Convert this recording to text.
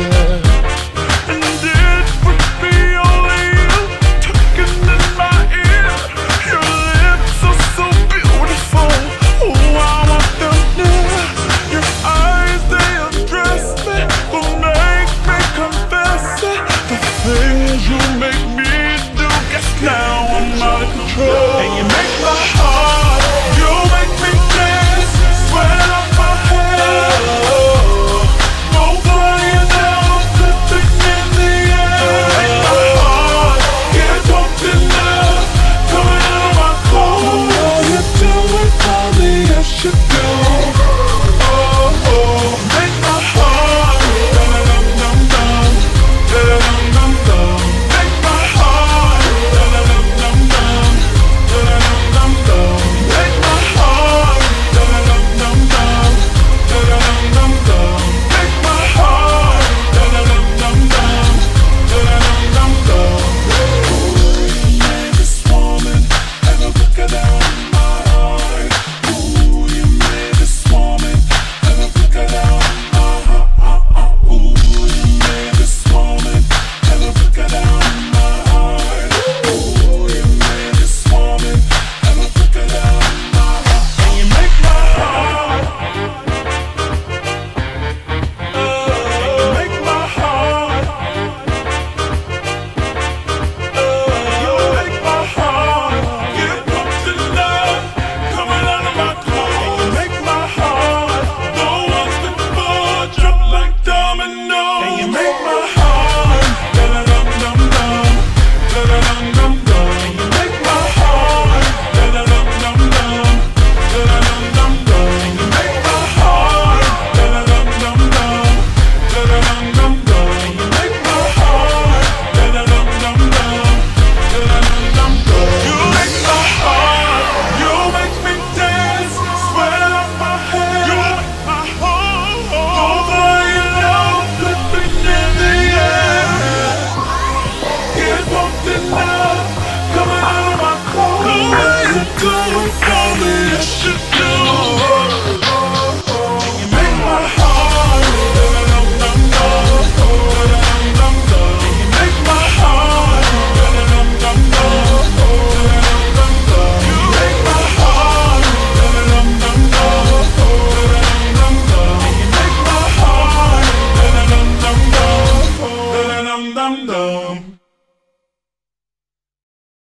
Yeah.